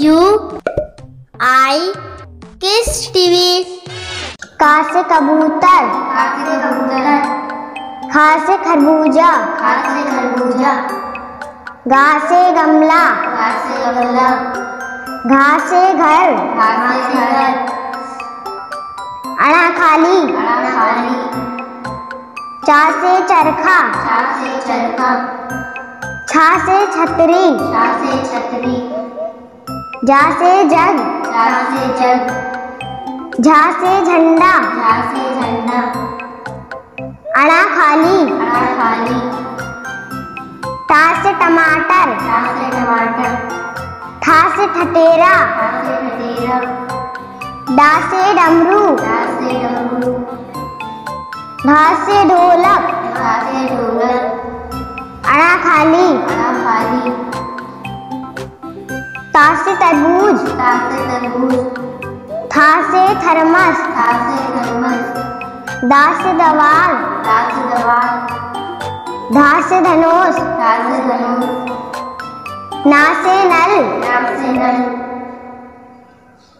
You आई किस TV? का से कबूतर। खा से खरबूजा। खा से खरबूजा गा से गमला। घा से घर। घा अड़ा खाली। चा से चरखा। छा से चरखा छा से छतरी। छा से जग जा से जग झा से झंडा. झा से झंडा. अड़ा खाली. अड़ा खाली. टा से टमाटर. टा से टमाटर. ठा से ठटेरा. ठा से ठटेरा. डा से डमरू. डा से डमरू. ढा से ढोलक. ढा से ढोलक. ता से तरबूज। ता से तरबूज। था से थर्मस। था से थर्मस। दा से दवाल। दा से दवाल। धा से धनुष धा से धनुष ना से नल। नाम से नल।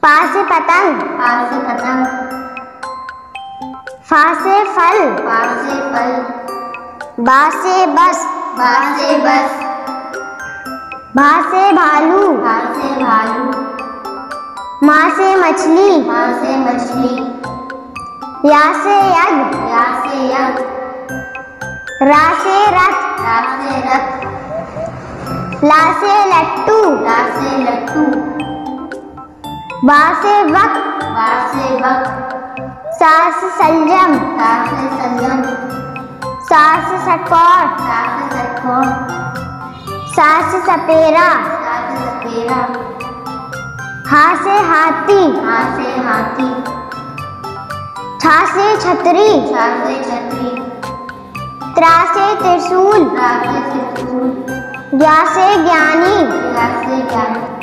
पा से पतंग। पा से पतंग। फा से फल। पा से फल। बा से बस बा से बस। भा से भालू। भा से भालू। माँ से मछली। माँ से मछली। या से यज्ञ। या से यज्ञ। रा से रथ। रा से रथ। ला से लट्टू। ला से लट्टू। बा से वक्त बा से वक्त सा से संयम। सा से संयम। सा से षटकोर सा से षटकोण सा से सपेरा। सा सपेरा हा से हाथी हा से हाथी। छा से छतरी। छा से छतरी त्रा से त्रिशूल। त्रा से त्रिशूल। ज्ञा से ज्ञानी। ज्ञा से ज्ञान।